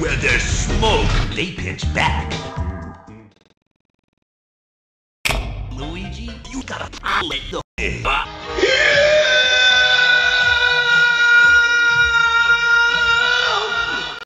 Where there's smoke, they pitch back. Luigi, you gotta ah, let the